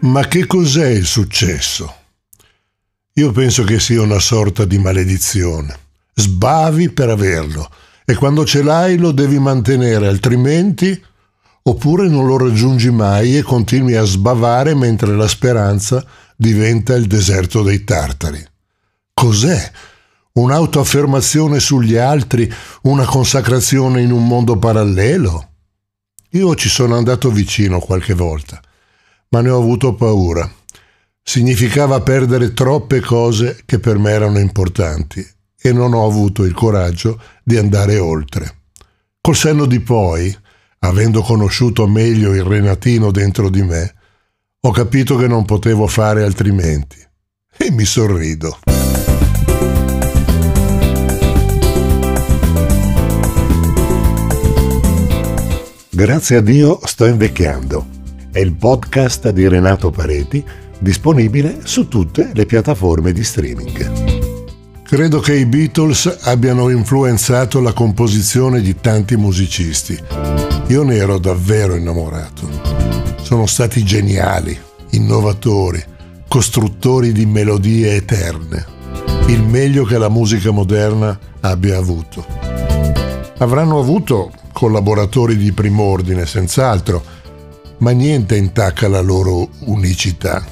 Ma che cos'è il successo? Io penso che sia una sorta di maledizione. Sbavi per averlo e quando ce l'hai lo devi mantenere, altrimenti oppure non lo raggiungi mai e continui a sbavare mentre la speranza diventa il deserto dei tartari. Cos'è? Un'autoaffermazione sugli altri, una consacrazione in un mondo parallelo? Io ci sono andato vicino qualche volta, ma ne ho avuto paura. Significava perdere troppe cose che per me erano importanti e non ho avuto il coraggio di andare oltre. Col senno di poi, avendo conosciuto meglio il Renatino dentro di me, ho capito che non potevo fare altrimenti. E mi sorrido. Grazie a Dio sto invecchiando. È il podcast di Renato Pareti, disponibile su tutte le piattaforme di streaming. Credo che i Beatles abbiano influenzato la composizione di tanti musicisti. Io ne ero davvero innamorato. Sono stati geniali, innovatori, costruttori di melodie eterne. Il meglio che la musica moderna abbia avuto. Avranno avuto collaboratori di prim'ordine, senz'altro, ma niente intacca la loro unicità.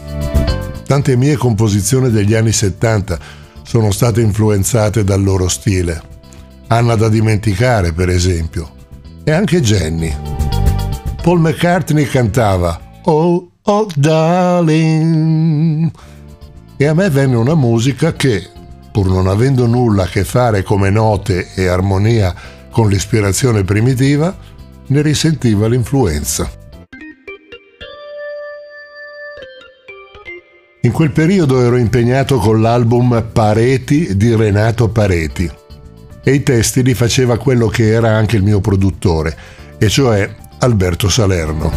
Tante mie composizioni degli anni 70 sono state influenzate dal loro stile. Anna da dimenticare, per esempio, e anche Jenny. Paul McCartney cantava Oh, oh, darling. E a me venne una musica che, pur non avendo nulla a che fare come note e armonia con l'ispirazione primitiva, ne risentiva l'influenza. In quel periodo ero impegnato con l'album Pareti di Renato Pareti e i testi li faceva quello che era anche il mio produttore, e cioè Alberto Salerno.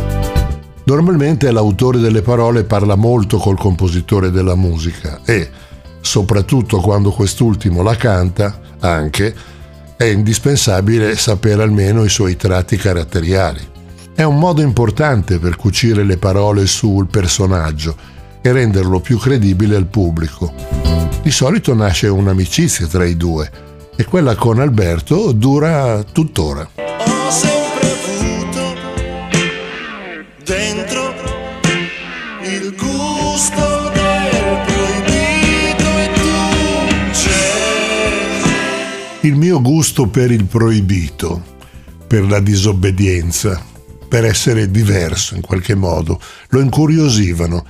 Normalmente l'autore delle parole parla molto col compositore della musica e, soprattutto quando quest'ultimo la canta, anche, è indispensabile sapere almeno i suoi tratti caratteriali. È un modo importante per cucire le parole sul personaggio e renderlo più credibile al pubblico. Di solito nasce un'amicizia tra i due e quella con Alberto dura tuttora. Ho sempre avuto dentro il gusto del proibito e tu c'è. Il mio gusto per il proibito, per la disobbedienza, per essere diverso in qualche modo, lo incuriosivano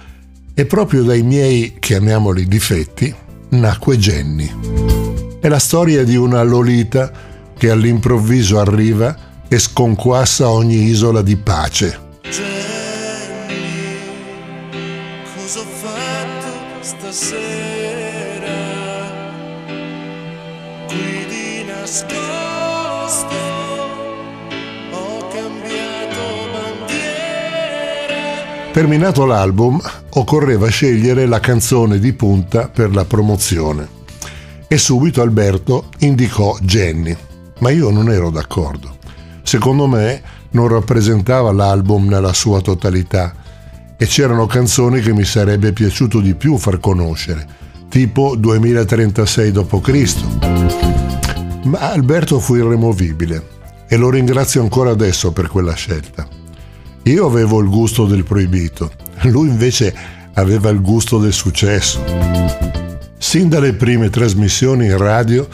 e proprio dai miei, chiamiamoli difetti, nacque Jenny. È la storia di una Lolita che all'improvviso arriva e sconquassa ogni isola di pace. Stasera? Qui di nascosto Terminato l'album, occorreva scegliere la canzone di punta per la promozione. E subito Alberto indicò Jenny, ma io non ero d'accordo. Secondo me non rappresentava l'album nella sua totalità e c'erano canzoni che mi sarebbe piaciuto di più far conoscere, tipo 2036 d.C. Ma Alberto fu irremovibile e lo ringrazio ancora adesso per quella scelta. Io avevo il gusto del proibito lui invece aveva il gusto del successo. Sin dalle prime trasmissioni in radio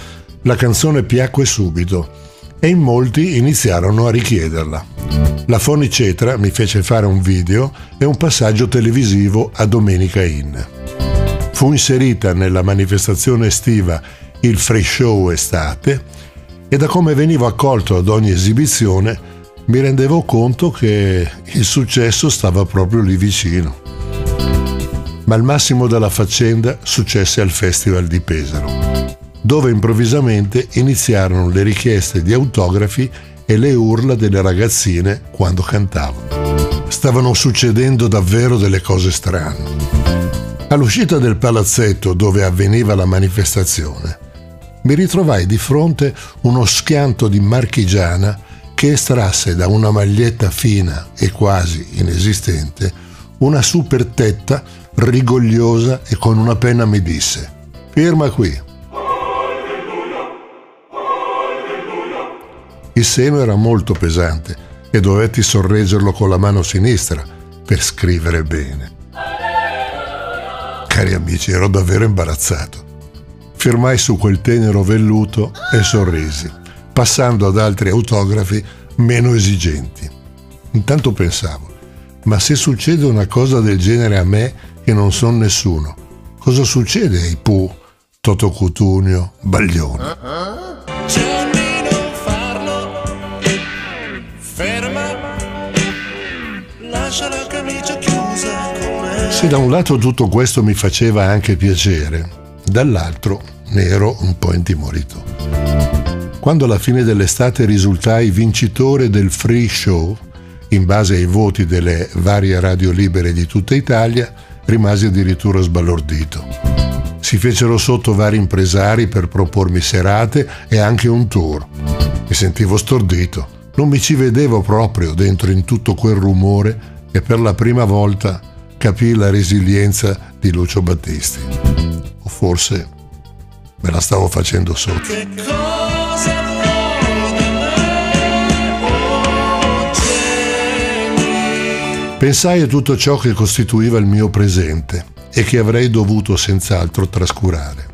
la canzone piacque subito e in molti iniziarono a richiederla. La Fonicetra mi fece fare un video e un passaggio televisivo a Domenica Inn. Fu inserita nella manifestazione estiva il Free Show Estate e da come venivo accolto ad ogni esibizione mi rendevo conto che il successo stava proprio lì vicino. Ma il massimo della faccenda successe al Festival di Pesaro, dove improvvisamente iniziarono le richieste di autografi e le urla delle ragazzine quando cantavo. Stavano succedendo davvero delle cose strane. All'uscita del palazzetto dove avveniva la manifestazione, mi ritrovai di fronte uno schianto di marchigiana che estrasse da una maglietta fina e quasi inesistente una super tetta, rigogliosa e con una penna mi disse Firma qui. Il seno era molto pesante e dovetti sorreggerlo con la mano sinistra per scrivere bene. Cari amici, ero davvero imbarazzato. Firmai su quel tenero velluto e sorrisi, passando ad altri autografi meno esigenti. Intanto pensavo, ma se succede una cosa del genere a me che non son nessuno, cosa succede ai Pooh, Toto Cutugno, Baglione? Gianni non farlo, ferma, lascia la camicia chiusa come... Se da un lato tutto questo mi faceva anche piacere, dall'altro ne ero un po' intimorito. Quando alla fine dell'estate risultai vincitore del free show, in base ai voti delle varie radio libere di tutta Italia, rimasi addirittura sbalordito. Si fecero sotto vari impresari per propormi serate e anche un tour. Mi sentivo stordito, non mi ci vedevo proprio dentro in tutto quel rumore e per la prima volta capii la resilienza di Lucio Battisti. O forse me la stavo facendo sotto. Pensai a tutto ciò che costituiva il mio presente e che avrei dovuto senz'altro trascurare.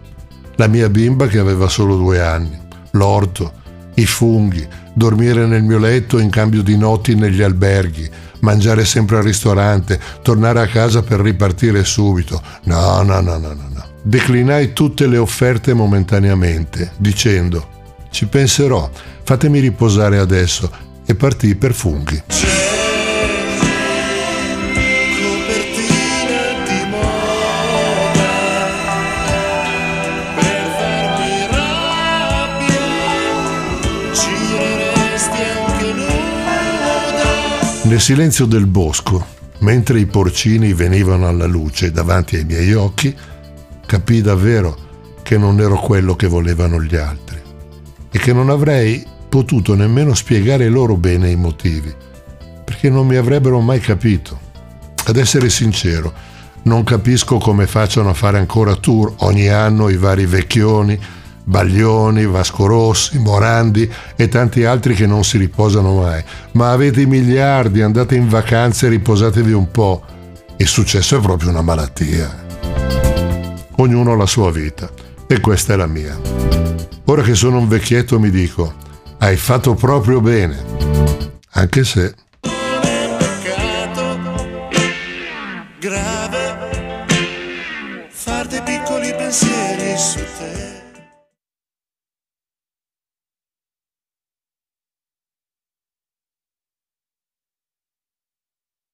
La mia bimba che aveva solo due anni, l'orto, i funghi, dormire nel mio letto in cambio di notti negli alberghi, mangiare sempre al ristorante, tornare a casa per ripartire subito. No, no, no, no, no. no. Declinai tutte le offerte momentaneamente, dicendo ci penserò, fatemi riposare adesso e partii per funghi. Nel silenzio del bosco, mentre i porcini venivano alla luce davanti ai miei occhi, capii davvero che non ero quello che volevano gli altri e che non avrei potuto nemmeno spiegare loro bene i motivi, perché non mi avrebbero mai capito. Ad essere sincero, non capisco come facciano a fare ancora tour ogni anno i vari vecchioni, Baglioni, Vasco Rossi, Morandi e tanti altri che non si riposano mai. Ma avete i miliardi, andate in vacanze e riposatevi un po'. Il successo è proprio una malattia. Ognuno ha la sua vita e questa è la mia. Ora che sono un vecchietto mi dico, hai fatto proprio bene, anche se... grave far piccoli pensieri su te.